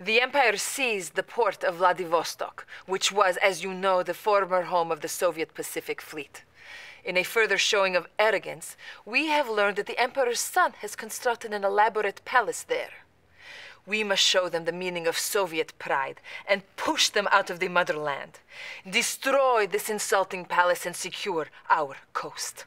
The Empire seized the port of Vladivostok, which was, as you know, the former home of the Soviet Pacific Fleet. In a further showing of arrogance, we have learned that the Emperor's son has constructed an elaborate palace there. We must show them the meaning of Soviet pride and push them out of the motherland. Destroy this insulting palace and secure our coast.